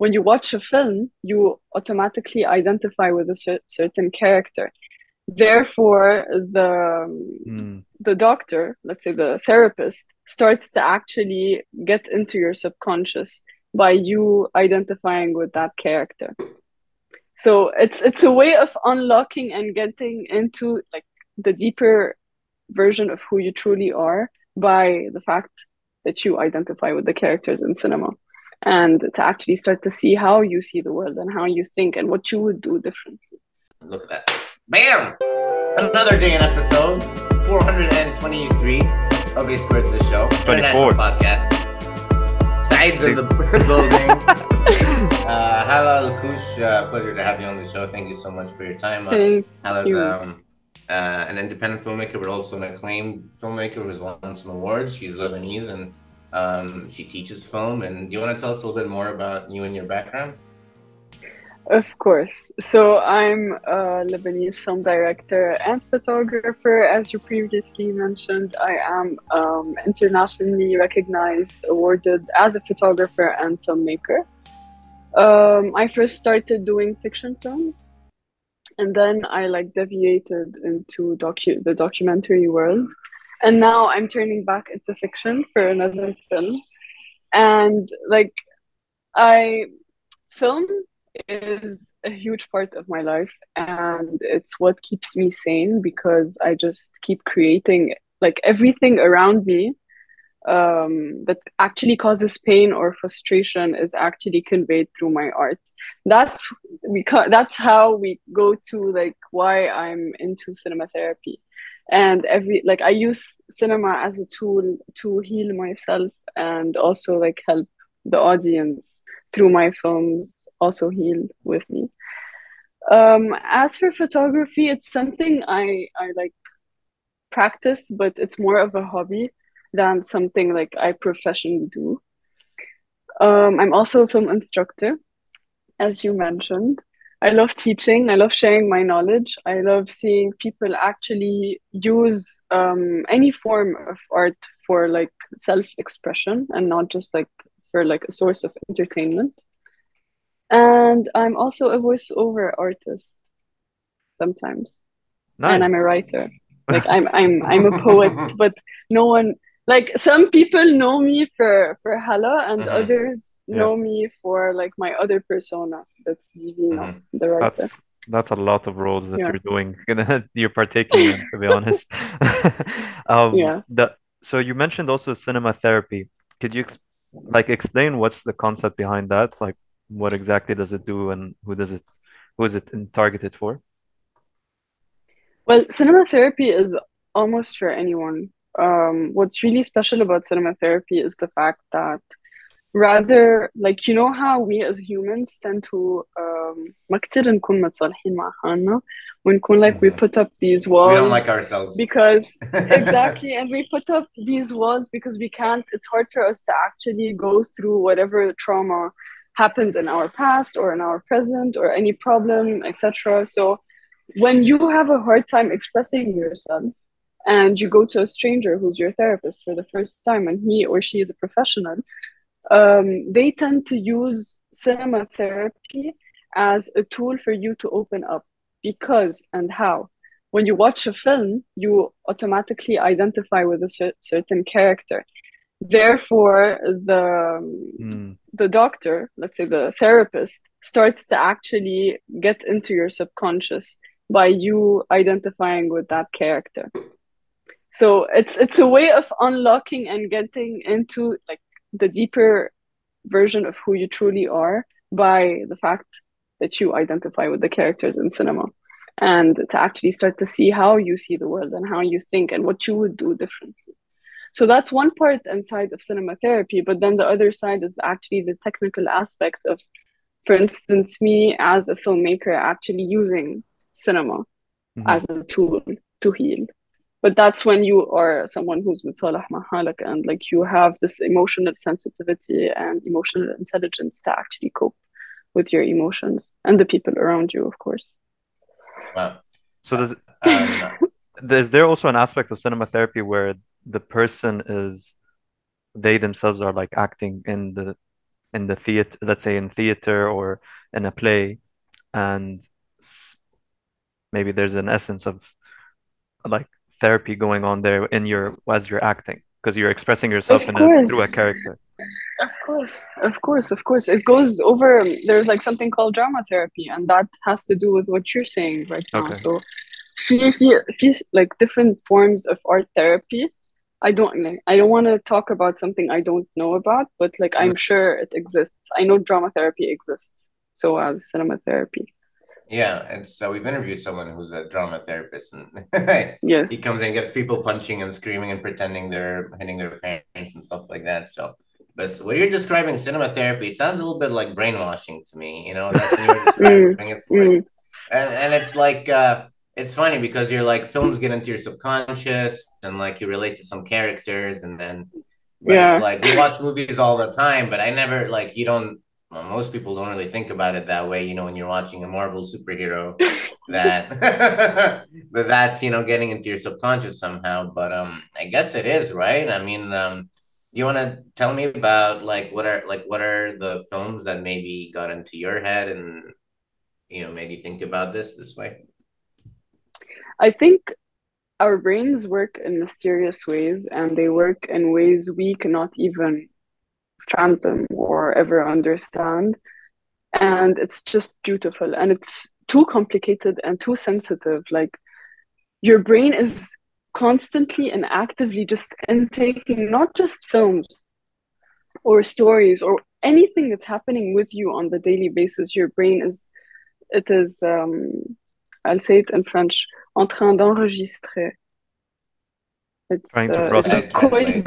when you watch a film, you automatically identify with a cer- certain character. Therefore, the Mm. the doctor, let's say the therapist, starts to actually get into your subconscious by you identifying with that character. So it's it's a way of unlocking and getting into like the deeper version of who you truly are by the fact that you identify with the characters in cinema and to actually start to see how you see the world and how you think and what you would do differently. Look at that. Bam! Another day in episode 423 of A Square to the Show. 24. International podcast. Sides of the building. uh, Hala Kouch, uh, pleasure to have you on the show. Thank you so much for your time. Uh, Thank Hala's you. um, uh, an independent filmmaker, but also an acclaimed filmmaker who's won some awards. She's Lebanese and um, she teaches film. And do you want to tell us a little bit more about you and your background? Of course. So I'm a Lebanese film director and photographer. As you previously mentioned, I am um, internationally recognized, awarded as a photographer and filmmaker. Um, I first started doing fiction films, and then I like deviated into docu- the documentary world, and now I'm turning back into fiction for another film, and like I film is a huge part of my life and it's what keeps me sane because I just keep creating like everything around me um, that actually causes pain or frustration is actually conveyed through my art. That's ca- that's how we go to like why I'm into cinema therapy. And every like I use cinema as a tool to heal myself and also like help the audience through my films also heal with me. Um, as for photography, it's something I I like practice, but it's more of a hobby than something like I professionally do. Um, I'm also a film instructor, as you mentioned. I love teaching. I love sharing my knowledge. I love seeing people actually use um, any form of art for like self-expression and not just like for like a source of entertainment. And I'm also a voiceover artist sometimes. And I'm a writer. Like I'm I'm I'm a poet, but no one like some people know me for for Hala and Mhm. others Yeah. know me for like my other persona. That's Divino, Mhm. the writer. That's that's a lot of roles that Yeah. you're doing. You're partaking in, to be honest. Um, Yeah. the so you mentioned also cinema therapy. Could you ex like explain what's the concept behind that? Like what exactly does it do and who does it who is it in- targeted for? Well, cinema therapy is almost for anyone um, what's really special about cinema therapy is the fact that rather like you know how we as humans tend to um when like we put up these walls we don't like ourselves. because exactly and we put up these walls because we can't it's hard for us to actually go through whatever trauma happened in our past or in our present or any problem etc so when you have a hard time expressing yourself and you go to a stranger who's your therapist for the first time and he or she is a professional um, they tend to use cinema therapy as a tool for you to open up. Because and how? When you watch a film you automatically identify with a cer- certain character. Therefore the Mm, the doctor let's say the therapist starts to actually get into your subconscious by you identifying with that character so it's it's a way of unlocking and getting into like the deeper version of who you truly are by the fact that you identify with the characters in cinema. And to actually start to see how you see the world and how you think and what you would do differently. So that's one part and side of cinema therapy but then the other side is actually the technical aspect of for instance me as a filmmaker actually using cinema mhm. as a tool to heal but that's when you are someone who's متصالح مع حالك and like you have this emotional sensitivity and emotional intelligence to actually cope with your emotions and the people around you of course Wow. So does Um, is there also an aspect of cinema therapy where the person is they themselves are like acting in the in the theater, let's say in theater or in a play, and maybe there's an essence of like therapy going on there in your as you're acting because you're expressing yourself in a, through a character. Of course, of course, of course. It goes over. There's like something called drama therapy, and that has to do with what you're saying right now. Okay. So, you, if you like different forms of art therapy, I don't like. I don't want to talk about something I don't know about, but like I'm sure it exists. I know drama therapy exists. So as cinema therapy. Yeah, and so we've interviewed someone who's a drama therapist, and yes, he comes in, gets people punching and screaming and pretending they're hitting their parents and stuff like that. So, but what you're describing cinema therapy, it sounds a little bit like brainwashing to me. You know, that's what you're describing. Mm, it's like, mm. and and it's like uh, it's funny because you're like films get into your subconscious and like you relate to some characters, and then but yeah. it's like we watch movies all the time, but I never like you don't well, most people don't really think about it that way, you know, when you're watching a Marvel superhero, that but that's you know getting into your subconscious somehow. But um, I guess it is right. I mean, um, you want to tell me about like what are like what are the films that maybe got into your head and you know made you think about this this way? I think our brains work in mysterious ways, and they work in ways we cannot even fathom or ever understand. And it's just beautiful and it's too complicated and too sensitive. Like your brain is constantly and actively just intaking not just films or stories or anything that's happening with you on the daily basis. Your brain is, it is, um, I'll say it in French, en train d'enregistrer. It's, uh, recording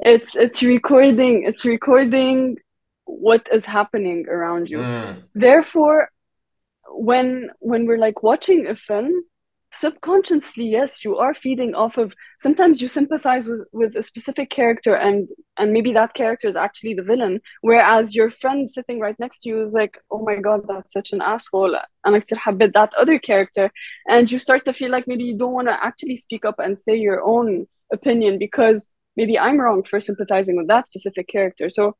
it's it's recording it's recording what is happening around you mm. therefore when when we're like watching a film subconsciously yes you are feeding off of sometimes you sympathize with with a specific character and and maybe that character is actually the villain whereas your friend sitting right next to you is like oh my god that's such an asshole and I that other character and you start to feel like maybe you don't want to actually speak up and say your own opinion because maybe I'm wrong for sympathizing with that specific character. So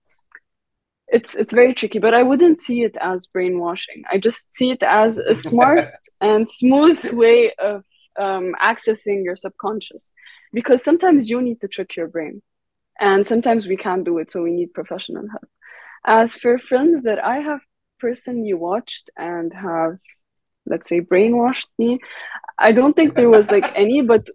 it's it's very tricky, but I wouldn't see it as brainwashing. I just see it as a smart and smooth way of um, accessing your subconscious, because sometimes you need to trick your brain, and sometimes we can't do it, so we need professional help. As for films that I have personally watched and have, let's say, brainwashed me, I don't think there was like any, but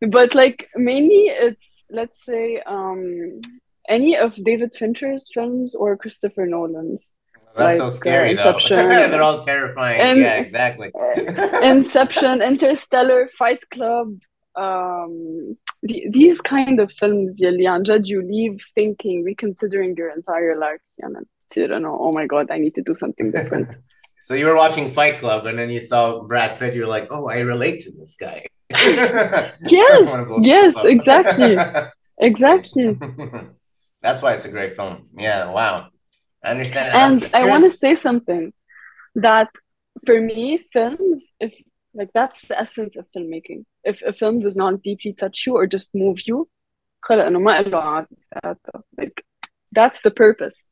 but like mainly it's let's say um any of David Fincher's films or Christopher Nolan's. That's like, so scary, uh, Inception. They're all terrifying. And, yeah, exactly. Inception, Interstellar, Fight Club. Um, the, these kind of films, Yali, judge you leave thinking, reconsidering your entire life. You know, oh my god, I need to do something different. so you were watching Fight Club, and then you saw Brad Pitt. You're like, oh, I relate to this guy. yes, yes, exactly, exactly. That's why it's a great film. Yeah, wow. I understand. And I want to say something that for me, films, if like that's the essence of filmmaking. If a film does not deeply touch you or just move you, like that's the purpose.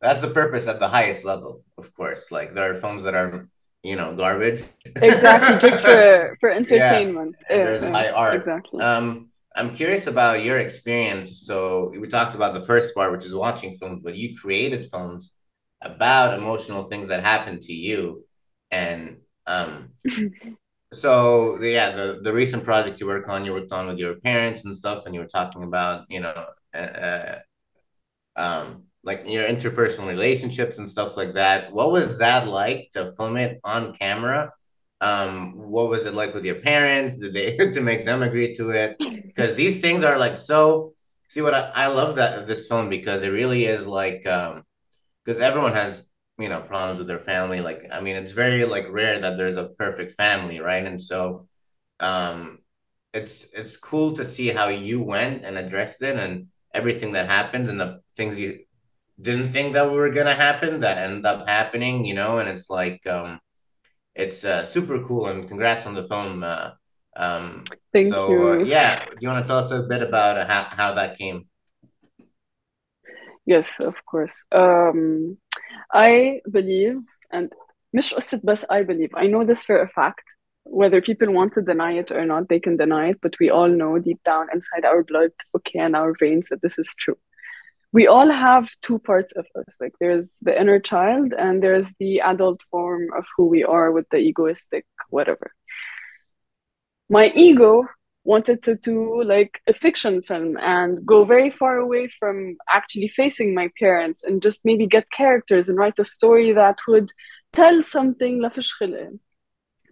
That's the purpose at the highest level, of course. Like there are films that are you know garbage. Exactly just for for entertainment. yeah. there's yeah, high art. exactly. Um i'm curious about your experience. So we talked about the first part which is watching films but you created films about emotional things that happened to you and um so yeah the the recent project you worked on you worked on with your parents and stuff and you were talking about you know uh, uh um like your interpersonal relationships and stuff like that. What was that like to film it on camera? Um, what was it like with your parents? Did they to make them agree to it? Because these things are like so. See what I, I love that this film because it really is like um, because everyone has you know problems with their family. Like I mean, it's very like rare that there's a perfect family, right? And so, um, it's it's cool to see how you went and addressed it and everything that happens and the things you didn't think that were gonna happen that end up happening you know and it's like um it's uh, super cool and congrats on the film uh, um Thank so you. Uh, yeah do you want to tell us a bit about uh, how, how that came yes of course um I believe and مش قصة بس I believe I know this for a fact whether people want to deny it or not they can deny it but we all know deep down inside our blood okay and our veins that this is true we all have two parts of us. Like there's the inner child and there's the adult form of who we are with the egoistic whatever. My ego wanted to do like a fiction film and go very far away from actually facing my parents and just maybe get characters and write a story that would tell something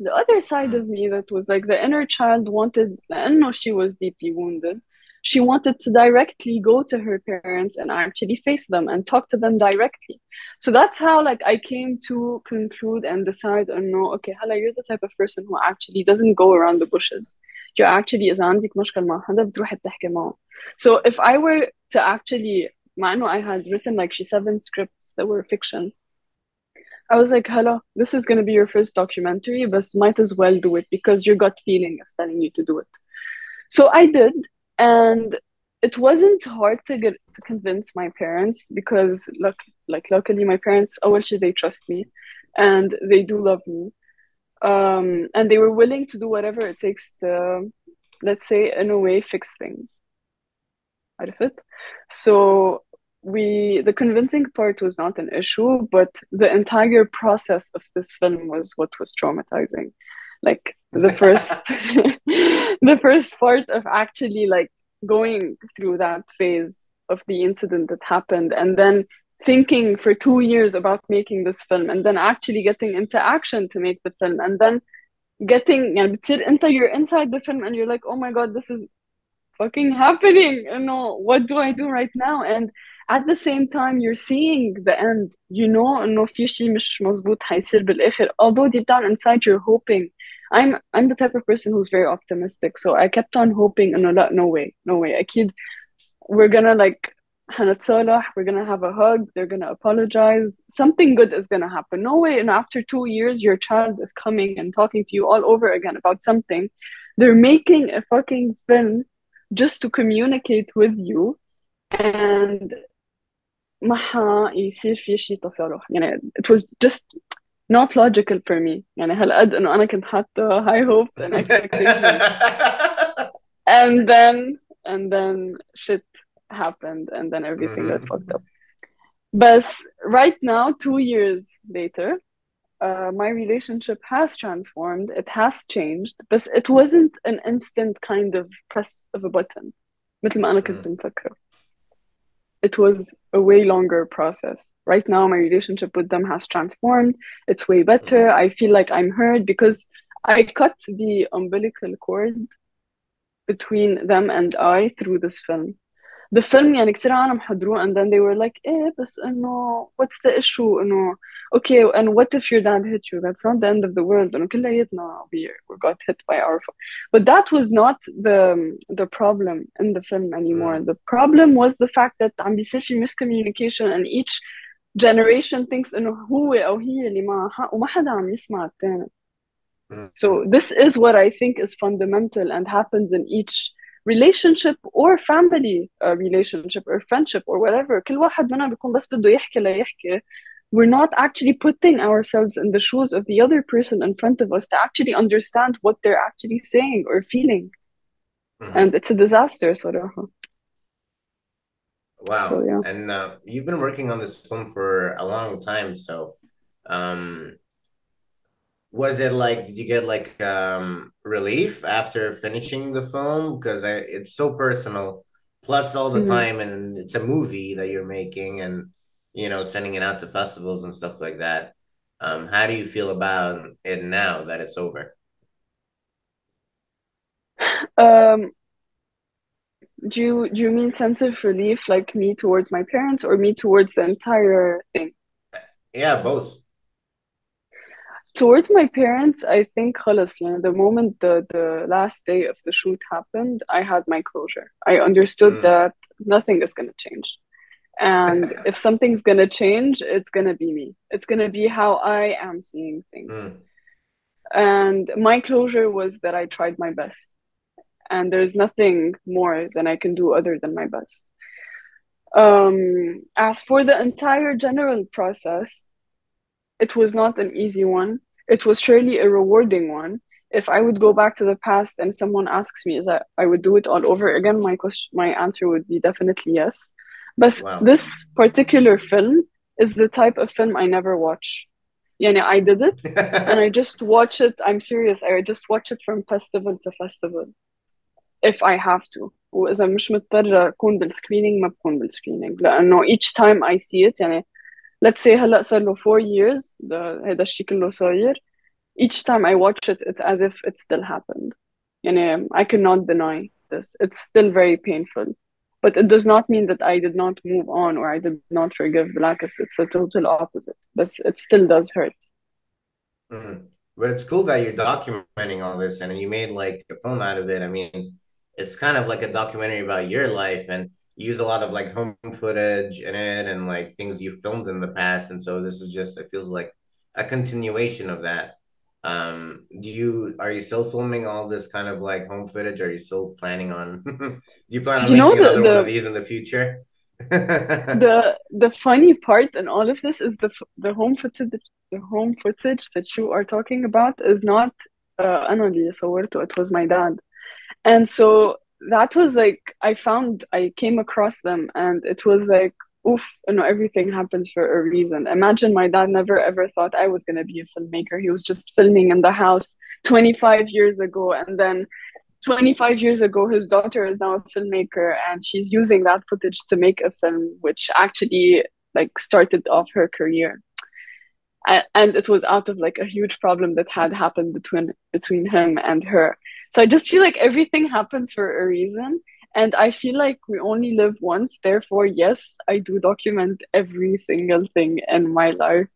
the other side of me that was like the inner child wanted and know she was deeply wounded she wanted to directly go to her parents and actually face them and talk to them directly so that's how like i came to conclude and decide and know okay hala you're the type of person who actually doesn't go around the bushes you actually إذا عندك مشكل مع حدا بتروحي بتحكي معه so if I were to actually مع إنه I had written like seven scripts that were fiction I was like hello this is going to be your first documentary but might as well do it because your gut feeling is telling you to do it so I did and it wasn't hard to get to convince my parents because look like luckily my parents oh well they trust me and they do love me um, and they were willing to do whatever it takes to, let's say, in a way, fix things. Out of it, so we the convincing part was not an issue, but the entire process of this film was what was traumatizing. Like the first, the first part of actually like going through that phase of the incident that happened, and then thinking for two years about making this film and then actually getting into action to make the film and then getting يعني بتصير انت you're inside the film and you're like oh my god this is fucking happening you know what do I do right now and at the same time you're seeing the end you know انه في شيء مش مزبوط حيصير بالاخر although deep down inside you're hoping I'm I'm the type of person who's very optimistic so I kept on hoping انه لا no way no way أكيد we're gonna like هنتصالح we're gonna have a hug they're gonna apologize something good is gonna happen no way and after two years your child is coming and talking to you all over again about something they're making a fucking film just to communicate with you and ما يصير في شيء تصالح يعني it was just not logical for me يعني هالقد انه انا كنت حاطه high hopes and expectations and then and then shit happened and then everything got fucked up. But right now, two years later, uh, my relationship has transformed. It has changed, but it wasn't an instant kind of press of a button. it was a way longer process. Right now, my relationship with them has transformed. It's way better. Mm-hmm. I feel like I'm heard because I cut the umbilical cord between them and I through this film the film يعني كثير عالم حضروه and then they were like ايه بس انه what's the issue انه okay and what if your dad hit you that's not the end of the world انه كلياتنا we, we got hit by our but that was not the the problem in the film anymore mm. the problem was the fact that عم بيصير في miscommunication and each generation thinks انه هو او هي اللي معها حق وما حدا عم يسمع الثاني so this is what I think is fundamental and happens in each relationship or family uh, relationship or friendship or whatever كل واحد منا بيكون بس بده يحكي ليحكي we're not actually putting ourselves in the shoes of the other person in front of us to actually understand what they're actually saying or feeling mm-hmm. and it's a disaster صراحة wow so, yeah. and uh, you've been working on this film for a long time so um was it like did you get like um relief after finishing the film? Because I, it's so personal. Plus all the mm-hmm. time and it's a movie that you're making and you know sending it out to festivals and stuff like that. Um how do you feel about it now that it's over? Um do you do you mean sense of relief like me towards my parents or me towards the entire thing? Yeah both towards my parents i think خلص يعني the moment the the last day of the shoot happened i had my closure i understood mm. that nothing is going to change and if something's going to change it's going to be me it's going to be how i am seeing things mm. and my closure was that i tried my best and there's nothing more than i can do other than my best Um, as for the entire general process, it was not an easy one. It was surely a rewarding one. If I would go back to the past and someone asks me, is that I would do it all over again? My question, my answer would be definitely yes. But wow. this particular film is the type of film I never watch. Yeah, I did it and I just watch it. I'm serious. I just watch it from festival to festival if I have to. وإذا مش مضطرة أكون بالسكرينينج ما بكون بالسكرينينج لأنه each time I see it يعني let's say هلا صار له four years هذا الشيء كله صاير each time I watch it it's as if it still happened يعني I cannot deny this it's still very painful but it does not mean that I did not move on or I did not forgive Blackus. It's the total opposite. But it still does hurt. Mm-hmm. But it's cool that you're documenting all this and you made like a film out of it. I mean, it's kind of like a documentary about your life and you use a lot of like home footage in it and like things you filmed in the past. And so this is just, it feels like a continuation of that. Um, do you are you still filming all this kind of like home footage? Are you still planning on? do you plan on you making the, another the, one of these in the future? the the funny part in all of this is the the home footage the home footage that you are talking about is not uh, أنا اللي صورته it was my dad and so that was like I found I came across them and it was like oof, you know, everything happens for a reason. Imagine my dad never ever thought I was going to be a filmmaker. He was just filming in the house 25 years ago. And then 25 years ago, his daughter is now a filmmaker and she's using that footage to make a film, which actually like started off her career. And it was out of like a huge problem that had happened between between him and her. So I just feel like everything happens for a reason and I feel like we only live once. Therefore, yes, I do document every single thing in my life.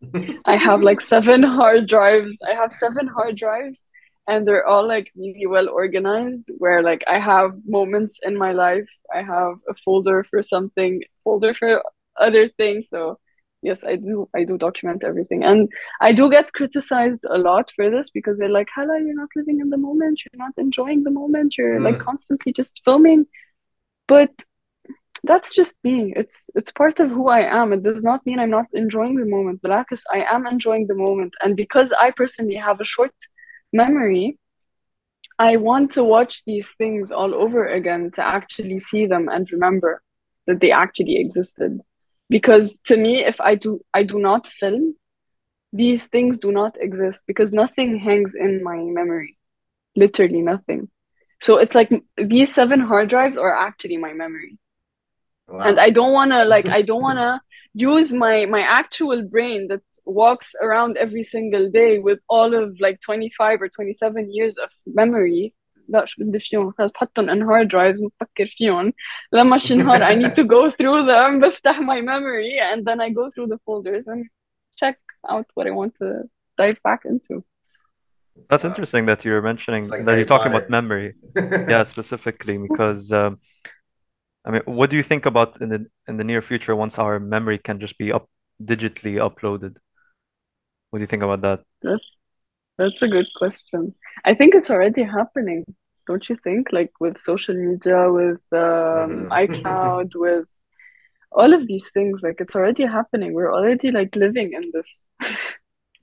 I have like seven hard drives. I have seven hard drives, and they're all like really well organized. Where like I have moments in my life. I have a folder for something, folder for other things. So yes i do i do document everything. And i do get criticized a lot for this because they're like hala you're not living in the moment. You're not enjoying the moment. You're mm. like constantly just filming. But that's just me. It's it's part of who i am. It does not mean i'm not enjoying the moment. Because i am enjoying the moment. And because i personally have a short memory i want to watch these things all over again to actually see them and remember that they actually existed because to me if i do i do not film these things do not exist because nothing hangs in my memory literally nothing so it's like these seven hard drives are actually my memory. Wow. And I don't want to like I don't want to use my my actual brain that walks around every single day with all of like 25 or 27 years of memory لا شو بدي فيهم خلص بحطهم in hard drives بفكر فيهم لما شي نهار I need to go through them بفتح my memory and then I go through the folders and check out what I want to dive back into that's uh, interesting that you're mentioning like that you're talking Potter. about memory. yeah, specifically because um, I mean, what do you think about in the in the near future once our memory can just be up digitally uploaded? What do you think about that? That's that's a good question. I think it's already happening, don't you think? Like with social media, with um, mm-hmm. iCloud, with all of these things, like it's already happening. We're already like living in this.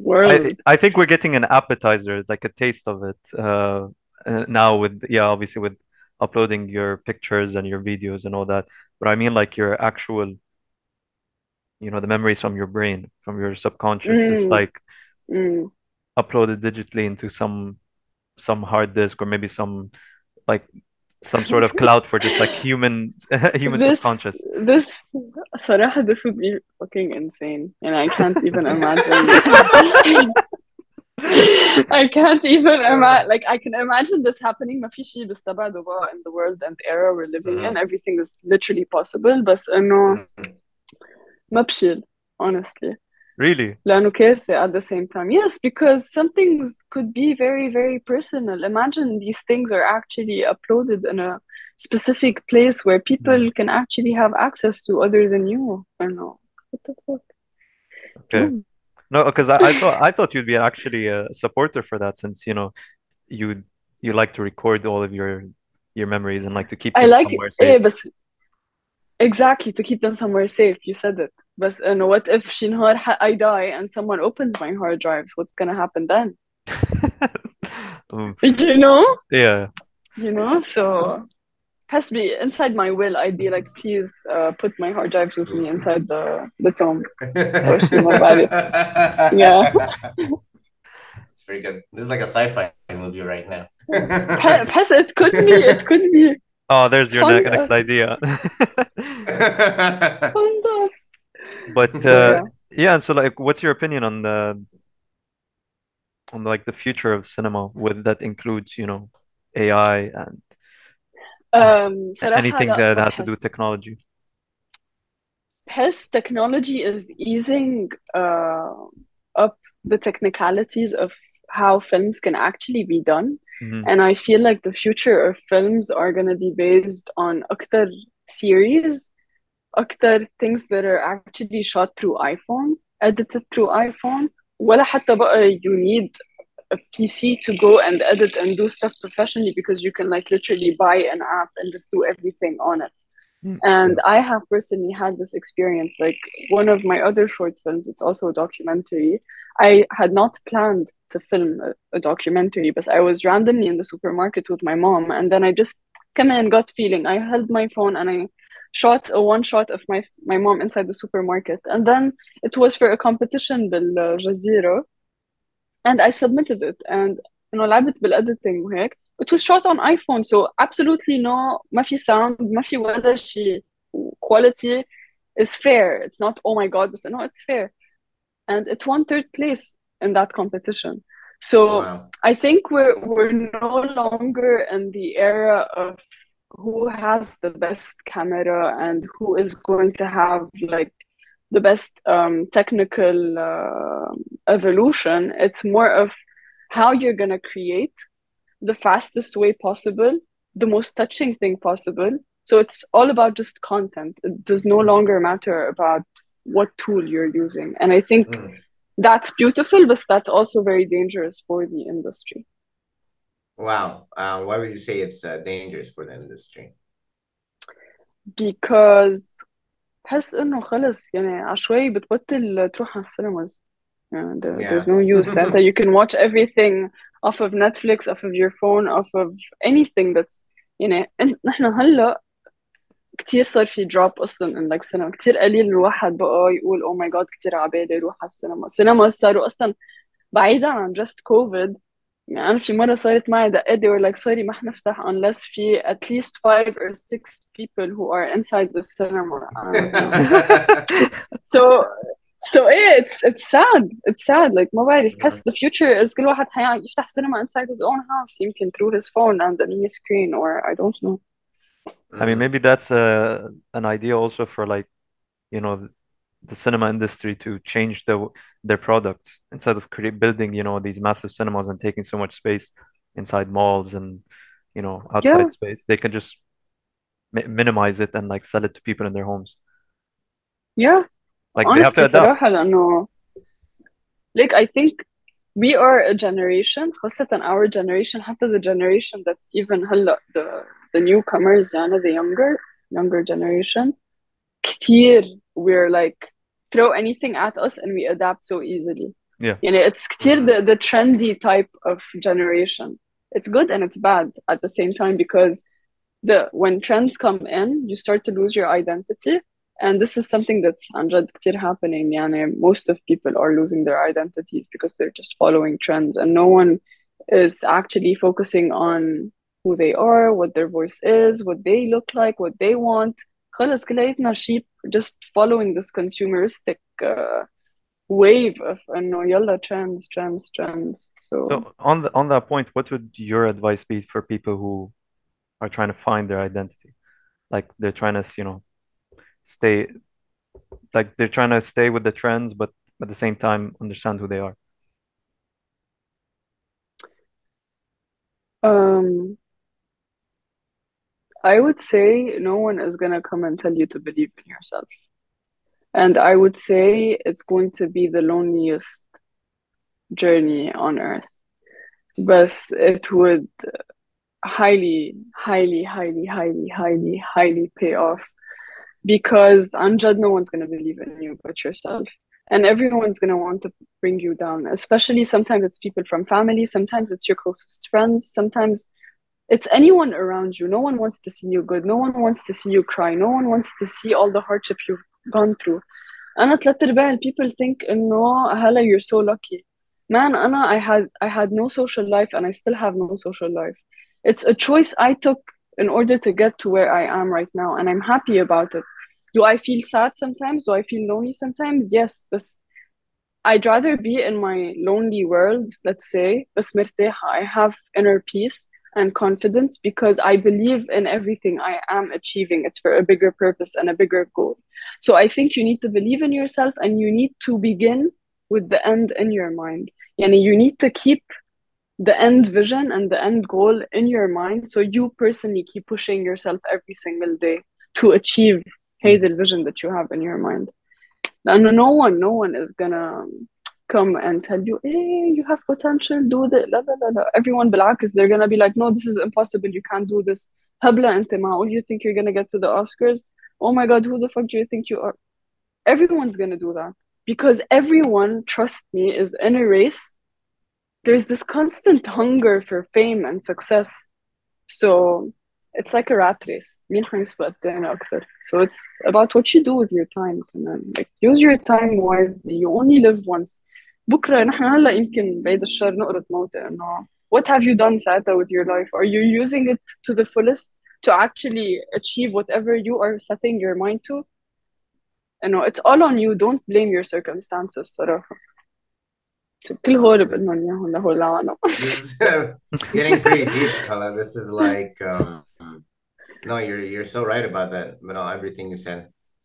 I, I think we're getting an appetizer, like a taste of it uh, uh, now with yeah, obviously with uploading your pictures and your videos and all that. But I mean like your actual, you know, the memories from your brain, from your subconscious, mm. just like mm uploaded digitally into some some hard disk or maybe some like some sort of cloud for just like human human this, subconscious. This صراحة this would be fucking insane and I can't even imagine. I can't even imagine like I can imagine this happening ما في شيء بيستبعده in the world and era we're living mm-hmm. in everything is literally possible بس انه ما بشيل honestly Really? Lanukerse at the same time. Yes, because some things could be very, very personal. Imagine these things are actually uploaded in a specific place where people mm. can actually have access to other than you. I know. What the fuck? Okay. Mm. No, because I, I, thought I thought you'd be actually a supporter for that, since you know, you you like to record all of your your memories and like to keep. I like it, yeah, eh, but exactly to keep them somewhere safe. You said it but uh, what if شي I die and someone opens my hard drives? What's gonna happen then? You know? yeah. You know? So has to be inside my will I'd be like please uh, put my hard drives with me inside the the tomb. Yeah. It's very good. This is like a sci-fi movie right now. Pass, it could be it could be. Oh there's your next, next idea but uh, yeah. yeah. So like, what's your opinion on the on like the future of cinema? With that includes, you know, AI and uh, um, anything that has to do with technology. His technology is easing uh, up the technicalities of how films can actually be done. Mm-hmm. And I feel like the future of films are going to be based on Akhtar series أكتر things that are actually shot through iPhone edited through iPhone ولا حتى بقى you need a PC to go and edit and do stuff professionally because you can like literally buy an app and just do everything on it. Mm. And I have personally had this experience. Like one of my other short films, it's also a documentary. I had not planned to film a, a documentary, but I was randomly in the supermarket with my mom, and then I just came in got feeling. I held my phone and I shot a one shot of my my mom inside the supermarket, and then it was for a competition بال Jazeera and I submitted it and you know لعبت بالediting وهيك it was shot on iPhone so absolutely no ما في sound ما في ولا شيء quality is fair it's not oh my god but no it's fair and it won third place in that competition so wow. I think we're we're no longer in the era of who has the best camera and who is going to have like the best um, technical uh, evolution. It's more of how you're going to create the fastest way possible, the most touching thing possible. So it's all about just content. It does no longer matter about what tool you're using. And I think mm. that's beautiful, but that's also very dangerous for the industry. Wow. Uh, why would you say it's uh, dangerous for the industry? Because بحس انه خلص يعني عشوائي بتبطل تروح على السينماز يعني there, yeah. there's no use انت you can watch everything off of Netflix off of your phone off of anything that's يعني نحن هلا كتير صار في drop اصلا in like cinema كتير قليل الواحد بقى يقول oh my god كتير عبالي يروح على السينما السينما صاروا اصلا بعيدا عن just COVID يعني أنا في مرة صارت معي دقات they were like sorry ما حنفتح unless في at least five or six people who are inside the cinema so so إيه it's it's sad it's sad like ما بعرف بحس the future is كل واحد حيفتح cinema inside his own house يمكن through his phone and the mini screen or I don't know I mean maybe that's a an idea also for like you know the cinema industry to change the their product instead of create, building you know these massive cinemas and taking so much space inside malls and you know outside yeah. space they can just mi- minimize it and like sell it to people in their homes yeah like Honestly, they have to adapt لأنه like I think we are a generation خاصة our generation حتى the generation that's even هلا the the newcomers يعني the younger younger generation كتير we're like throw anything at us and we adapt so easily. Yeah. You know, it's كتير the, the trendy type of generation. It's good and it's bad at the same time because the when trends come in, you start to lose your identity. And this is something that's عن كتير happening. يعني most of people are losing their identities because they're just following trends and no one is actually focusing on who they are, what their voice is, what they look like, what they want. خلص كلياتنا sheep just following this consumeristic uh, wave of انه يلا trends trends trends so so on the on that point what would your advice be for people who are trying to find their identity like they're trying to you know stay like they're trying to stay with the trends but at the same time understand who they are um I would say no one is going to come and tell you to believe in yourself. And I would say it's going to be the loneliest journey on earth. But it would highly, highly, highly, highly, highly, highly pay off because Anjad, no one's gonna believe in you but yourself. And everyone's gonna want to bring you down. Especially sometimes it's people from family, sometimes it's your closest friends, sometimes it's anyone around you. No one wants to see you good. No one wants to see you cry. No one wants to see all the hardship you've gone through. أنا ثلاث أرباع people think إنه هلا you're so lucky. Man, أنا I had I had no social life and I still have no social life. It's a choice I took in order to get to where I am right now and I'm happy about it. Do I feel sad sometimes? Do I feel lonely sometimes? Yes, but I'd rather be in my lonely world, let's say, بس مرتاحة. I have inner peace and confidence because I believe in everything I am achieving. It's for a bigger purpose and a bigger goal. So I think you need to believe in yourself and you need to begin with the end in your mind. Yani you need to keep the end vision and the end goal in your mind so you personally keep pushing yourself every single day to achieve hey the vision that you have in your mind. And no one, no one is gonna come and tell you, hey, you have potential, do that. La, la, la, la. Everyone بالعكس, they're gonna be like, no, this is impossible, you can't do this. هبلة أنت معقول you think you're gonna get to the Oscars? Oh my god, who the fuck do you think you are? Everyone's gonna do that. Because everyone, trust me, is in a race. There's this constant hunger for fame and success. So it's like a rat race. مين حيسبق التاني أكتر. So it's about what you do with your time. Like use your time wisely. You only live once. بكره نحن هلا يمكن بعيد الشر نقرط موتة انه what have you done ساعتها with your life are you using it to the fullest to actually achieve whatever you are setting your mind to you know it's all on you don't blame your circumstances صراحة كل هول بدهم اياهم لهول العالم getting pretty deep Khala. this is like um, no you're you're so right about that but no, everything you said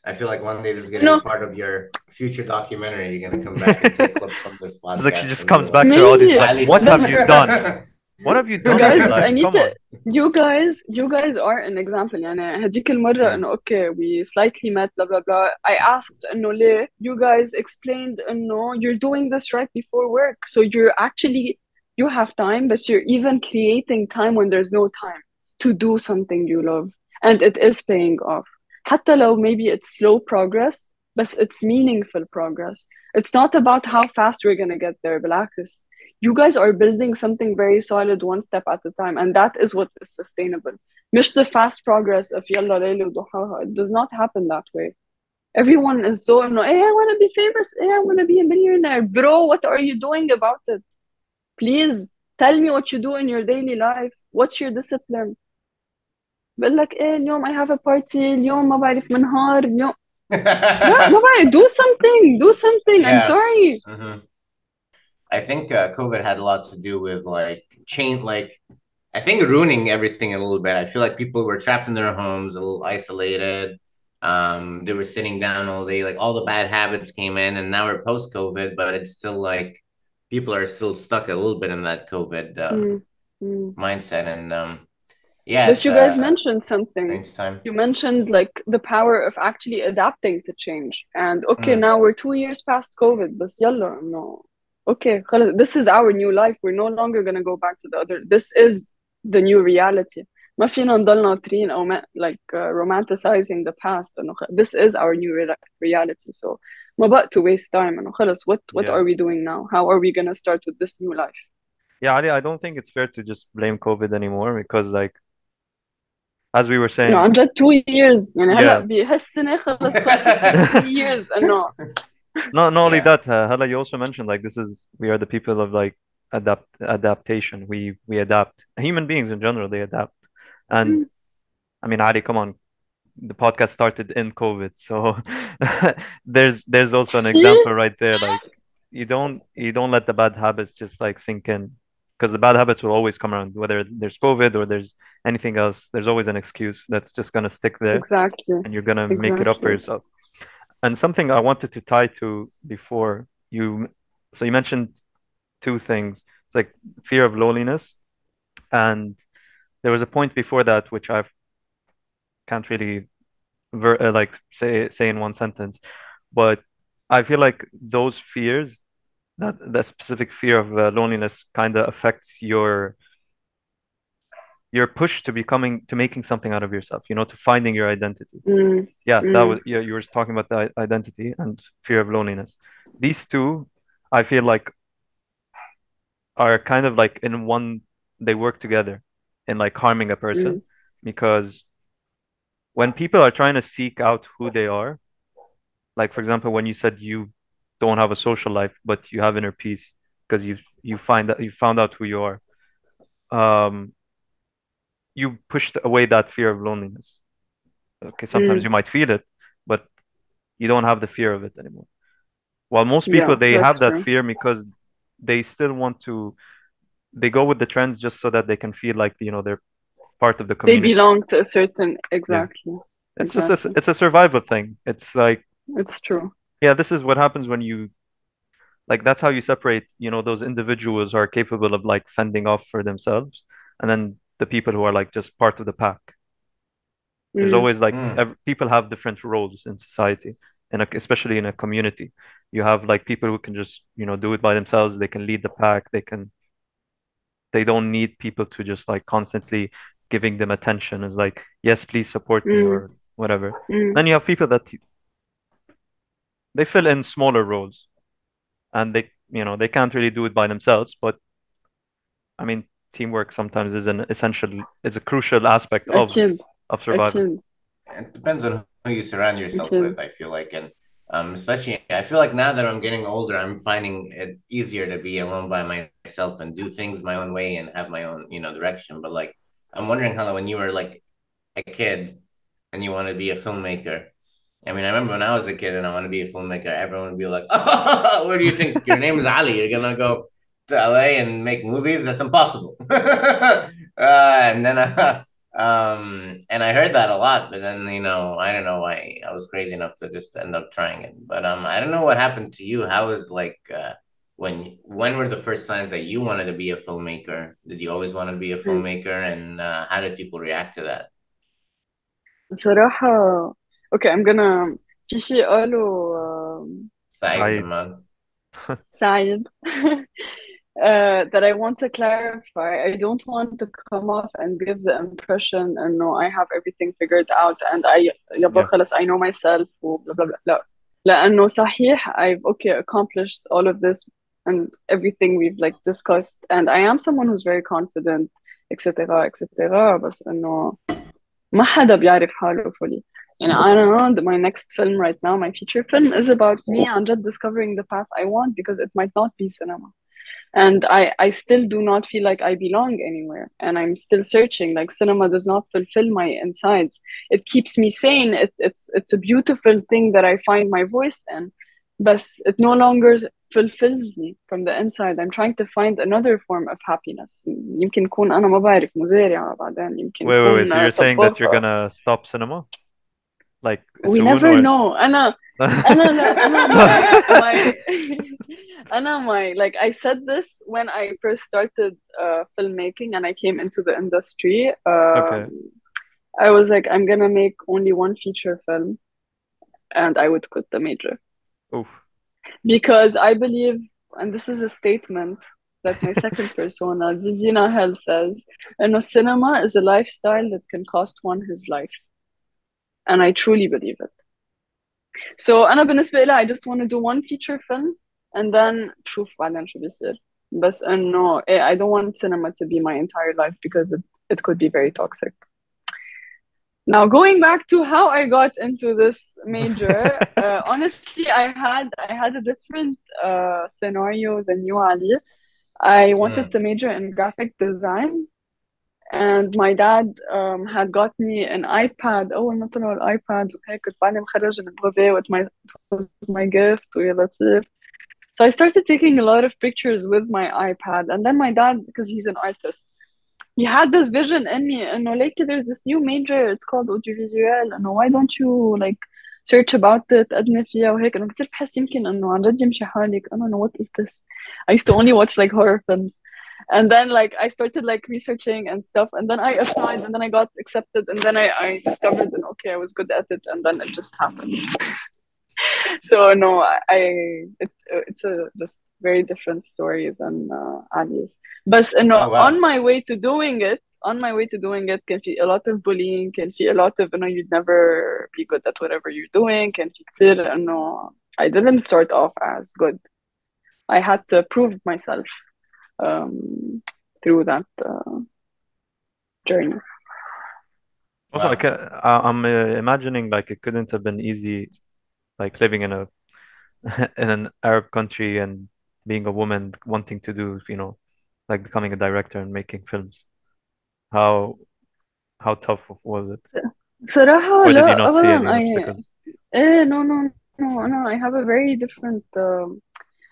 I feel like one day this is gonna no. be part of your future documentary. You're gonna come back and take clips from this podcast. It's like she just comes back Maybe. to all these. Like, what have you done? What have you done? Guys, I need to. You guys, you guys are an example. يعني هذيك المرة إنه okay, we slightly met, blah blah blah. I asked إنه ليه? You guys explained إنه you're doing this right before work, so you're actually you have time, but you're even creating time when there's no time to do something you love, and it is paying off. حتى لو maybe it's slow progress but it's meaningful progress it's not about how fast we're gonna get there بالعكس you guys are building something very solid one step at a time and that is what is sustainable مش the fast progress of يلا ليلة وضحاها it does not happen that way everyone is so no hey I want to be famous hey I want to be a millionaire bro what are you doing about it please tell me what you do in your daily life what's your discipline بقول لك ايه اليوم I have a party اليوم ما بعرف منهار اليوم لا ما بعرف do something do something yeah. I'm sorry mm-hmm. I think uh, COVID had a lot to do with like change like I think ruining everything a little bit I feel like people were trapped in their homes a little isolated um they were sitting down all day like all the bad habits came in and now we're post COVID but it's still like people are still stuck a little bit in that COVID uh, mm-hmm. mindset and um yeah but you guys uh, mentioned something time. you mentioned like the power of actually adapting to change and okay mm. now we're two years past covid but yalla no okay this is our new life we're no longer going to go back to the other this is the new reality ما فينا نضل ناطرين او like uh, romanticizing the past this is our new re reality so ما بقى to waste time انه خلص what what yeah. are we doing now how are we going to start with this new life yeah Ali, I don't think it's fair to just blame covid anymore because like as we were saying عن جد two years يعني هلا بهالسنه خلص خلصت years انه not, not only yeah. that uh, Hala, you also mentioned like this is we are the people of like adapt adaptation we we adapt human beings in general they adapt and mm. I mean Ali come on the podcast started in COVID so there's there's also an example right there like you don't you don't let the bad habits just like sink in because the bad habits will always come around whether there's covid or there's anything else there's always an excuse that's just going to stick there exactly. and you're going to exactly. make it up for yourself. And something i wanted to tie to before you so you mentioned two things it's like fear of loneliness. And there was a point before that which i can't really ver- uh, like say say in one sentence but i feel like those fears that that specific fear of uh, loneliness kind of affects your you're pushed to becoming to making something out of yourself you know to finding your identity. Mm, yeah that mm, was yeah you were talking about the identity and fear of loneliness. These two i feel like are kind of like in one they work together in like harming a person mm, because when people are trying to seek out who they are like for example when you said you don't have a social life but you have inner peace because you you find that you found out who you are um you pushed away that fear of loneliness okay sometimes mm. you might feel it but you don't have the fear of it anymore while most people Yeah, they have that true. fear because they still want to they go with the trends just so that they can feel like you know they're part of the community. They belong to a certain exactly. it's just a, it's a survival thing it's like It's true. yeah this is what happens when you like that's how you separate you know those individuals are capable of like fending off for themselves and then the people who are like just part of the pack. There's Mm, always like Mm. ev people have different roles in society and especially in a community. You have like people who can just you know do it by themselves. They can lead the pack. They can they don't need people to just like constantly giving them attention. As like yes please support me mm, or whatever. Mm. then you have people that they fill in smaller roles and they you know they can't really do it by themselves but I mean teamwork sometimes is an essential is a crucial aspect of of survival. It depends on who you surround yourself with. I feel like, and um, especially I feel like now that I'm getting older, I'm finding it easier to be alone by myself and do things my own way and have my own you know direction. But like, I'm wondering how when you were like a kid and you want to be a filmmaker. I mean, I remember when I was a kid and I want to be a filmmaker, everyone would be like, oh, what do you think? Your name is Ali. You're going to go to LA and make movies? That's impossible." uh, and then, uh, um, and I heard that a lot, but then you know, I don't know why I was crazy enough to just end up trying it. But um, I don't know what happened to you. How was like uh, when when were the first signs that you wanted to be a filmmaker? Did you always want to be a filmmaker, and uh, how did people react to that? صراحة okay I'm gonna في شيء قالوا um, Saeed I Jamal. سعيد uh, that I want to clarify. I don't want to come off and give the impression and no, I have everything figured out and I يابا Yeah. خلص I know myself وبلا بلا بلا لا لأنه صحيح I've okay accomplished all of this and everything we've like discussed and I am someone who's very confident etc etc بس إنه ما حدا بيعرف حاله fully يعني I don't know that my next film right now my feature film is about me عن جد discovering the path I want because it might not be cinema and I I still do not feel like I belong anywhere and I'm still searching like cinema does not fulfill my insides it keeps me sane it, it's it's a beautiful thing that I find my voice in but it no longer fulfills me from the inside I'm trying to find another form of happiness يمكن كون أنا ما بعرف مزارعة بعدين يمكن wait wait wait so كون you're saying that you're طباخة gonna stop cinema like we never or... know Anna Anna, no, Anna, my, Anna uh, my like I said this when I first started uh, filmmaking and I came into the industry okay. Um, I was like I'm gonna make only one feature film and I would quit the major Oof. because I believe and this is a statement that my second persona, Divina Hell, says, and a cinema is a lifestyle that can cost one his life and I truly believe it so أنا بالنسبة لي I just want to do one feature film and then بشوف بعدين شو بيصير بس إنه eh, I don't want cinema to be my entire life because it, it could be very toxic now going back to how I got into this major uh, honestly I had I had a different uh, scenario than you Ali I wanted Mm. to major in graphic design and my dad um, had got me an iPad أول ما طلعوا الآيبادز وهيك كنت بعدني مخرجة البروفي with my it was my gift ويا لطيف so I started taking a lot of pictures with my iPad and then my dad because he's an artist he had this vision in me إنه lately there's this new major it's called audiovisual إنه why don't you like search about it قدمي فيها وهيك أنا كتير بحس يمكن إنه عن جد يمشي حالك I don't know what is this I used to only watch like horror films and then like i started like researching and stuff and then i applied and then i got accepted and then i, I discovered and okay i was good at it and then it just happened. So no i it, it's a just very different story than uh, ali's. But uh, you know, oh, wow. on my way to doing it on my way to doing it can feel a lot of bullying can feel a lot of you know you'd never be good at whatever you're doing can feel no i didn't start off as good. I had to prove myself um, through that uh, journey. Also, wow. like uh, I'm uh, imagining like it couldn't have been easy, like living in a in an Arab country and being a woman wanting to do, you know, like becoming a director and making films. How how tough was it? صراحة or did you not see any obstacles? Eh, no no no no I have a very different uh,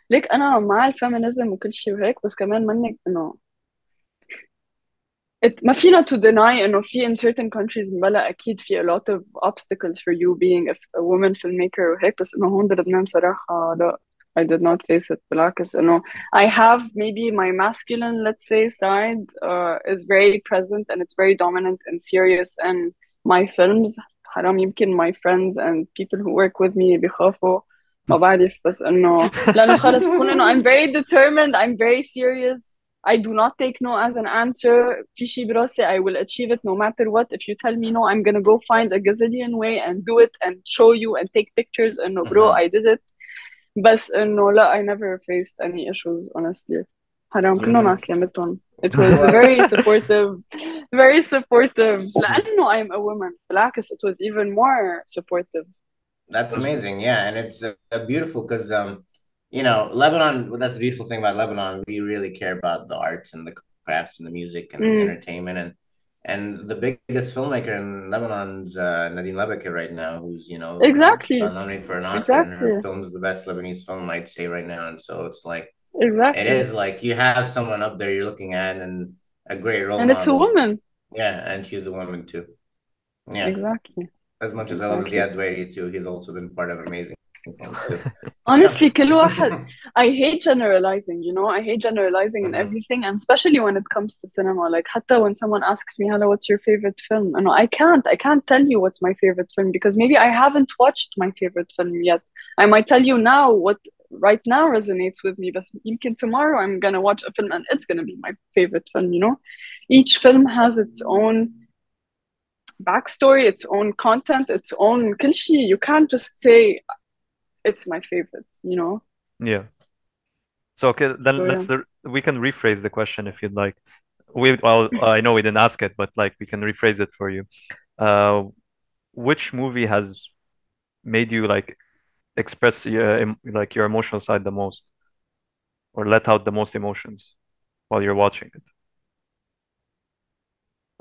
ليك أنا مع الفيمينيزم وكل شيء وهيك بس كمان منك إنه it ما فينا to deny إنه في in certain countries بلا أكيد في a lot of obstacles for you being a, a woman filmmaker وهيك بس إنه هون بلبنان صراحة لا I did not face it بالعكس إنه I have maybe my masculine let's say side uh, is very present and it's very dominant and serious and my films حرام يمكن my friends and people who work with me بيخافوا ما بعرف بس انه لانه خلص بكون انه I'm very determined I'm very serious I do not take no as an answer في شيء براسي I will achieve it no matter what if you tell me no I'm gonna go find a gazillion way and do it and show you and take pictures انه bro I did it بس انه لا I never faced any issues honestly حرام كلهم على سلامتهم it was very supportive very supportive لانه I'm a woman بالعكس it was even more supportive that's amazing. Yeah, and it's uh, beautiful because um, you know, Lebanon. Well, that's the beautiful thing about Lebanon. We really care about the arts and the crafts and the music and mm. entertainment and and the biggest filmmaker in Lebanon's uh, Nadine Labaki right now, who's you know exactly nominated for an Oscar, exactly. and her film's the best Lebanese film I'd say right now. And so it's like exactly it is like you have someone up there you're looking at and a great role, and model. it's a woman. Yeah, and she's a woman too. Yeah, exactly as much as I love Ziad Doueiri too, he's also been part of amazing films too. Honestly, I hate generalizing, you know, I hate generalizing and mm-hmm. everything, and especially when it comes to cinema. Like, Hatta, when someone asks me, "Hello, what's your favorite film?" and I can't, I can't tell you what's my favorite film because maybe I haven't watched my favorite film yet. I might tell you now what right now resonates with me, but يمكن tomorrow I'm gonna watch a film and it's gonna be my favorite film. You know, each film has its own backstory, its own content, its own كل You can't just say it's my favorite, you know? Yeah. So okay, then so, let's yeah. the, we can rephrase the question if you'd like. We well, I know we didn't ask it, but like we can rephrase it for you. Uh, which movie has made you like express your like your emotional side the most, or let out the most emotions while you're watching it?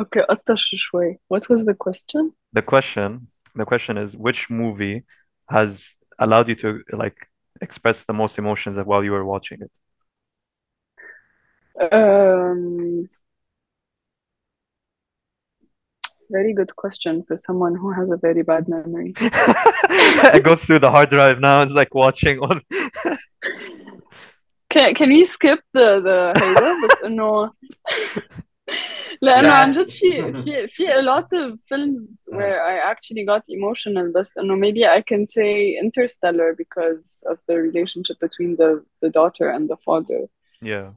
Okay, قطش شوي. What was the question? The question, the question is which movie has allowed you to like express the most emotions while you were watching it? Um, very good question for someone who has a very bad memory. it goes through the hard drive now. It's like watching on. can can we skip the the هيدا بس انه لانه عن جد في في في a lot of films where I actually got emotional بس انه maybe I can say Interstellar because of the relationship between the the daughter and the father. Yeah.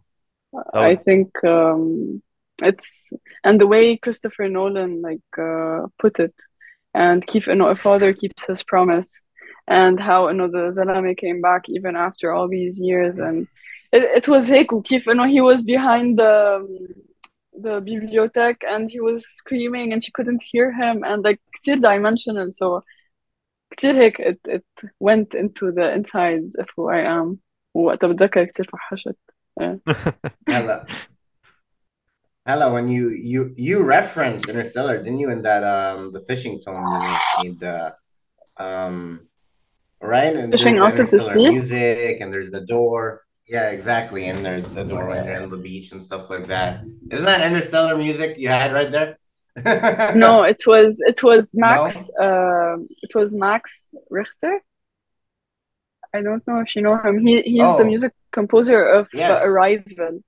I think um, it's and the way Christopher Nolan like uh, put it and keep you know a father keeps his promise and how you know the Zalame came back even after all these years and it, it was هيك وكيف انه he was behind the the bibliothèque and he was screaming and she couldn't hear him and like كتير dimensional so كتير هيك it, it went into the insides of who I am وقتها بتذكر كتير فحشت هلا هلا when you you you referenced Interstellar didn't you in that um the fishing film you made uh, um right and fishing out of the sea music and there's the door yeah, exactly. And there's the door when you're the beach and stuff like that. Isn't that interstellar music you had right there? no, it was it was Max. No? Uh, it was Max Richter. I don't know if you know him. He he's oh. the music composer of yes. uh, Arrival.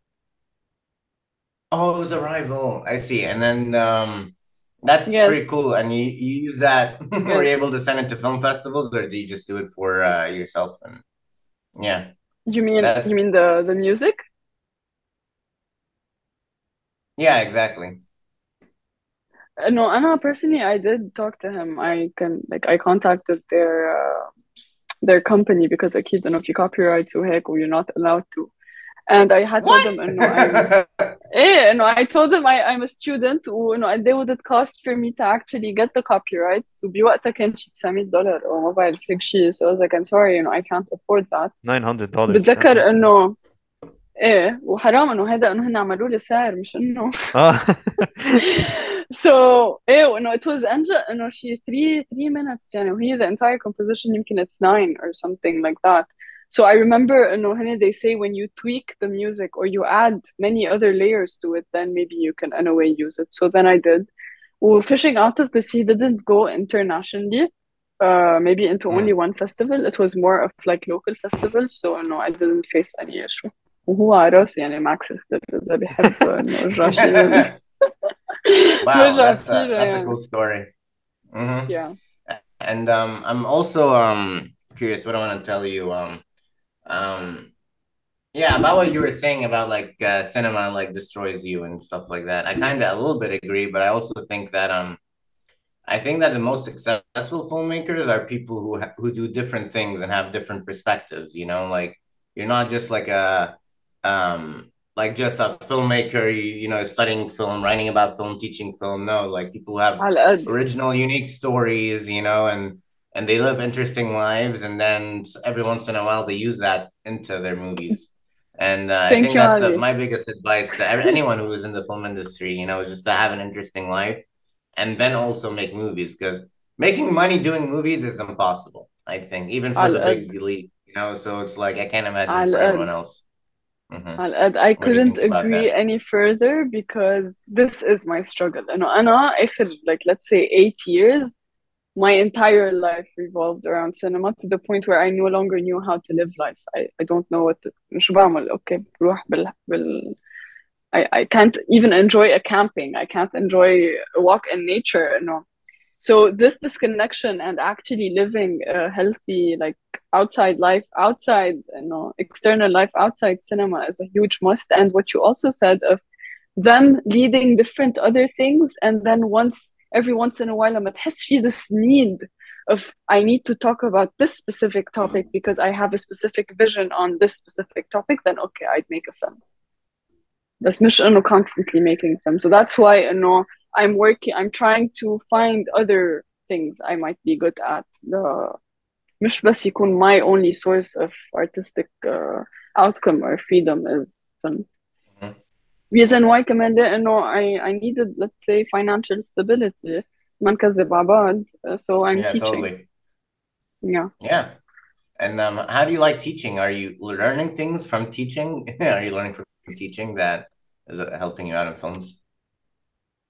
Oh, it was Arrival. I see. And then um, That's yes. pretty cool. And you, you use that, yes. were you able to send it to film festivals or do you just do it for uh, yourself? And yeah. You mean That's... you mean the the music? Yeah, exactly. Uh, no, Anna personally, I did talk to him. I can like I contacted their uh, their company because I keep them if you copyright so heck or you're not allowed to And I had told them انه I'm ايه انه I told them I, I'm a student وانه قد ايه would it cost for me to actually get the copyrights وبوقتها كان شي 900 دولار او ما بعرف هيك شيء so I was like I'm sorry you know I can't afford that 900 دولار بتذكر انه ايه وحرام انه هذا انه هن عملوا لي سعر مش انه so ايه وانه it was انجا انه شي 3 3 minutes يعني وهي the entire composition يمكن it's 9 or something like that so I remember انه هنا they say when you tweak the music or you add many other layers to it then maybe you can in a way use it so then I did well, fishing out of the sea didn't go internationally uh, maybe into only one festival it was more of like local festivals so no I didn't face any issue وهو عراس يعني معك إذا بيحب إنه يرجع شيء Wow, that's a, that's a cool story. Mm-hmm. Yeah. And um, I'm also um curious. What I want to tell you um um yeah about what you were saying about like uh, cinema like destroys you and stuff like that. I kind of a little bit agree, but I also think that um I think that the most successful filmmakers are people who ha- who do different things and have different perspectives. You know, like you're not just like a um like just a filmmaker you, you know studying film writing about film teaching film no like people have original unique stories you know and and they live interesting lives and then every once in a while they use that into their movies and uh, i think that's the, my biggest advice to anyone who is in the film industry you know is just to have an interesting life and then also make movies because making money doing movies is impossible i think even for the big elite you know so it's like i can't imagine for everyone else Mm-hmm. I couldn't agree any further because this is my struggle. And أنا آخر like let's say eight years, my entire life revolved around cinema to the point where I no longer knew how to live life. I, I don't know what شو بعمل okay بروح بال, بال I, I can't even enjoy a camping. I can't enjoy a walk in nature. No, so this disconnection and actually living a healthy like outside life outside you know external life outside cinema is a huge must and what you also said of them leading different other things and then once every once in a while I'm تحس في this need of I need to talk about this specific topic because I have a specific vision on this specific topic then okay I'd make a film بس مش انه constantly making film so that's why انه I'm working I'm trying to find other things I might be good at the مش بس يكون my only source of artistic uh, outcome or freedom is fun mm-hmm. reason why كمان لأنه I, I needed let's say financial stability ما نكذب على بعض so I'm yeah, teaching totally. yeah yeah and um, how do you like teaching are you learning things from teaching are you learning from teaching that is it helping you out in films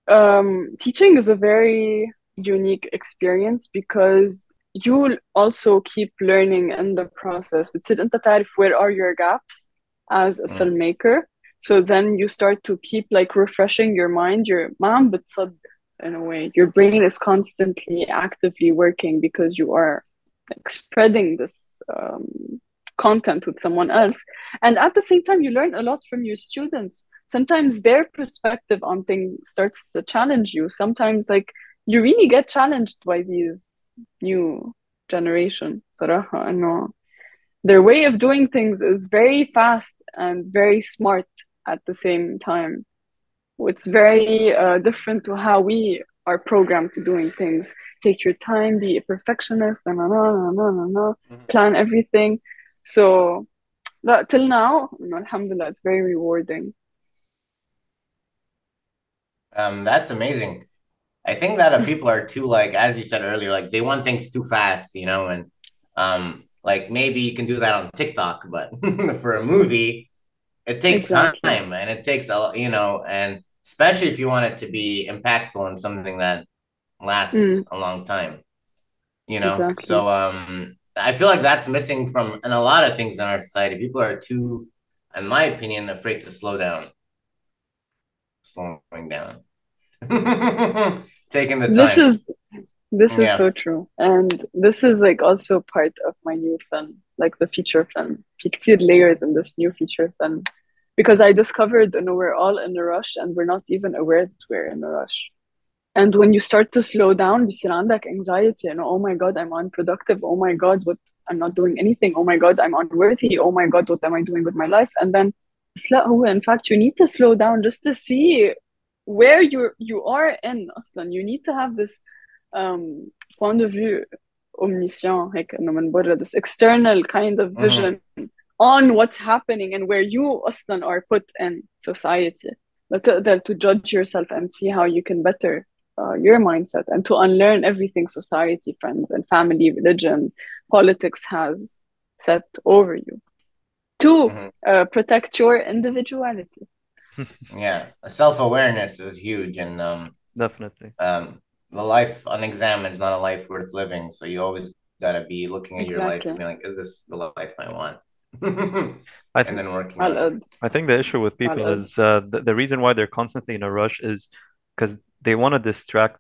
um, teaching is a very unique experience because you'll also keep learning in the process بتصير انت تعرف where are your gaps as a mm. filmmaker so then you start to keep like refreshing your mind your ما بتصد in a way your brain is constantly actively working because you are like, spreading this um, content with someone else and at the same time you learn a lot from your students sometimes their perspective on things starts to challenge you sometimes like you really get challenged by these new generation صراحة إنه their way of doing things is very fast and very smart at the same time. It's very uh, different to how we are programmed to doing things. Take your time be a perfectionist nah, nah, nah, nah, nah, nah, mm-hmm. plan everything. So that till now alhamdulillah it's very rewarding. Um that's amazing. I think that uh, people are too like, as you said earlier, like they want things too fast, you know, and um, like maybe you can do that on TikTok, but for a movie, it takes exactly. time and it takes a, you know, and especially if you want it to be impactful and something that lasts mm. a long time, you know. Exactly. So um, I feel like that's missing from and a lot of things in our society. People are too, in my opinion, afraid to slow down, slowing down. taking the time. This is this yeah. is so true. And this is like also part of my new film, like the feature film. في layers in this new feature film. Because I discovered you know we're all in a rush and we're not even aware that we're in a rush. And when you start to slow down, بيصير عندك anxiety, you know, oh my god, I'm unproductive. Oh my god, what I'm not doing anything. Oh my god, I'm unworthy. Oh my god, what am I doing with my life? And then in fact you need to slow down just to see where you you are in اصلا you need to have this um, point of view omniscient هيك انه من برا this external kind of mm-hmm. vision mm-hmm. on what's happening and where you اصلا are put in society لتقدر to judge yourself and see how you can better uh, your mindset and to unlearn everything society friends and family religion politics has set over you to mm-hmm. uh, protect your individuality yeah self-awareness is huge and um definitely um the life unexamined is not a life worth living. So you always gotta be looking at exactly. your life and be like, is this the life I want? I th- and then working. I think the issue with people is uh, the, the reason why they're constantly in a rush is because they want to distract,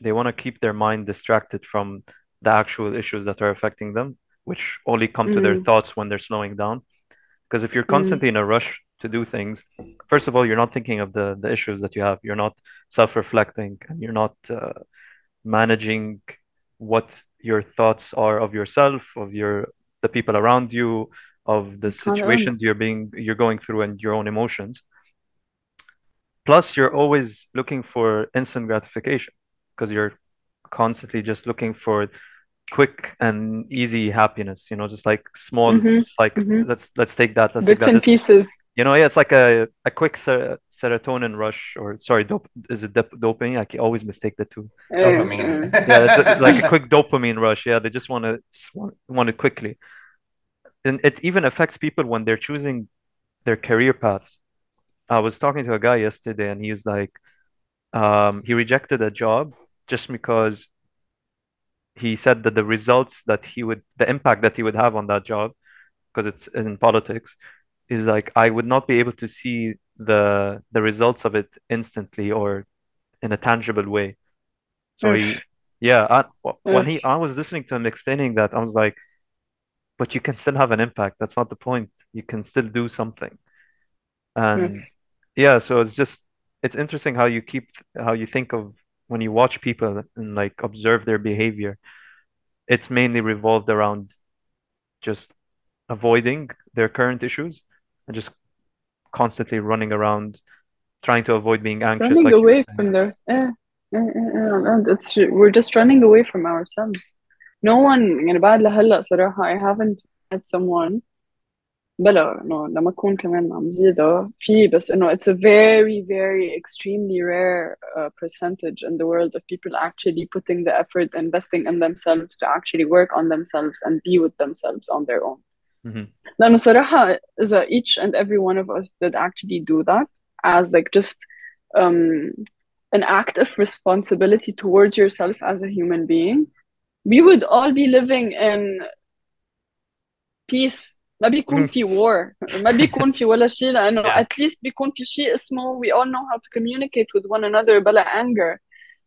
they want to keep their mind distracted from the actual issues that are affecting them, which only come mm. to their mm. thoughts when they're slowing down. Because if you're mm. constantly mm. in a rush to do things, first of all, you're not thinking of the the issues that you have. You're not self-reflecting, and you're not uh, managing what your thoughts are of yourself, of your the people around you, of the situations you're being you're going through, and your own emotions. Plus, you're always looking for instant gratification because you're constantly just looking for quick and easy happiness you know just like small mm-hmm. just like mm-hmm. let's let's take that let's bits take that. and pieces. You know yeah it's like a, a quick ser- serotonin rush or sorry dope is it dop- dopamine? I can always mistake the two. Uh, dopamine. Yeah it's a, like a quick dopamine rush. Yeah they just want to want, want it quickly. And it even affects people when they're choosing their career paths. I was talking to a guy yesterday and he's like um, he rejected a job just because he said that the results that he would the impact that he would have on that job because it's in politics is like I would not be able to see the the results of it instantly or in a tangible way. So he, yeah, I, when he I was listening to him explaining that, I was like, but you can still have an impact. That's not the point. You can still do something. And yeah, so it's just it's interesting how you keep how you think of when you watch people and like observe their behavior, it's mainly revolved around just avoiding their current issues and just constantly running around trying to avoid being anxious running like away from their eh, eh, eh, and it's we're just running away from ourselves no one يعني بعد لهلا صراحة I haven't met someone بلا انه لما اكون كمان عم زيدها في بس انه it's a very very extremely rare uh, percentage in the world of people actually putting the effort investing in themselves to actually work on themselves and be with themselves on their own mm-hmm. لانه صراحة اذا each and every one of us did actually do that as like just um, an act of responsibility towards yourself as a human being we would all be living in peace ما بيكون في war ما بيكون في ولا شيء لانه yeah. at least بيكون في شيء اسمه we all know how to communicate with one another بلا anger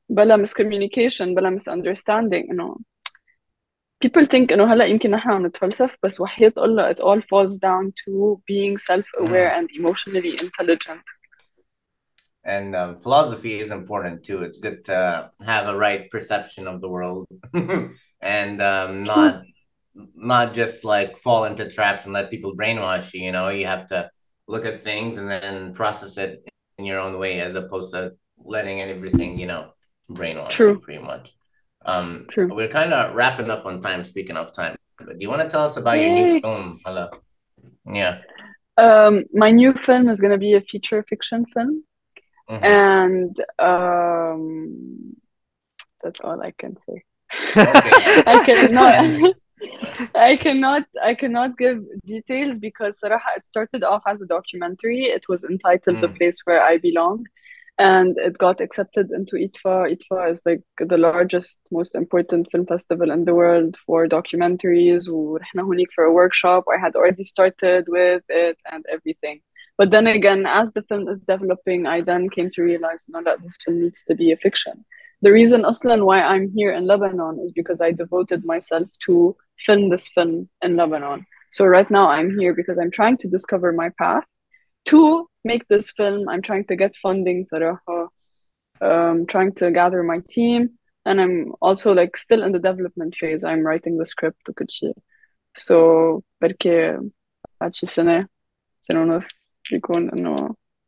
بلا miscommunication بلا misunderstanding انه people think انه هلا يمكن نحن عم نتفلسف بس وحياة الله it all falls down to being self-aware mm. and emotionally intelligent and um, philosophy is important too. It's good to have a right perception of the world and um, not not just like fall into traps and let people brainwash you. You know, you have to look at things and then process it in your own way, as opposed to letting everything, you know, brainwash True. you pretty much. Um, True. We're kind of wrapping up on time. Speaking of time, but do you want to tell us about Yay. your new film? Hello. Yeah. Um, my new film is going to be a feature fiction film, mm-hmm. and um, that's all I can say. Okay. I cannot. I cannot I cannot give details because صراحة it started off as a documentary. It was entitled mm. The hmm. Place Where I Belong and it got accepted into IDFA. IDFA is like the largest, most important film festival in the world for documentaries. ورحنا for a workshop. I had already started with it and everything. But then again, as the film is developing, I then came to realize, no, that this film needs to be a fiction. The reason, Aslan, why I'm here in Lebanon is because I devoted myself to film this film in lebanon so right now i'm here because i'm trying to discover my path to make this film i'm trying to get funding صراحة um trying to gather my team and i'm also like still in the development phase i'm writing the script وكل شيء so بركي بعد شي سنة سنة ونص يكون إنه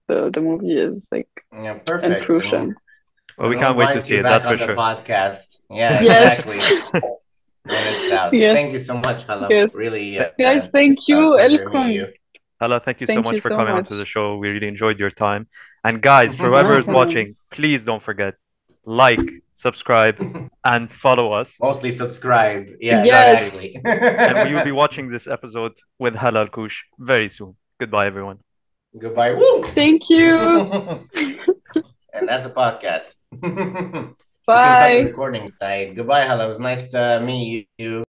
the the movie is like yeah, perfect. in fruition. Well, we can't wait to see it. That's for sure. Podcast. Yeah, Yes. exactly. when out. Yes. Thank you so much, Hala. Yes. Really, uh, Guys, uh, thank you. pleasure Elkum. you. Hala, thank you so much you for so coming much. onto the show. We really enjoyed your time. And guys, for whoever is watching, please don't forget like, subscribe, and follow us. Mostly subscribe. Yeah, Yes. not. And we will be watching this episode with Hala El Kouch very soon. Goodbye, everyone. Goodbye. Woo! Thank you. and that's a podcast. We can cut Bye. recording side. Goodbye, Hala. It was nice uh, to meet you.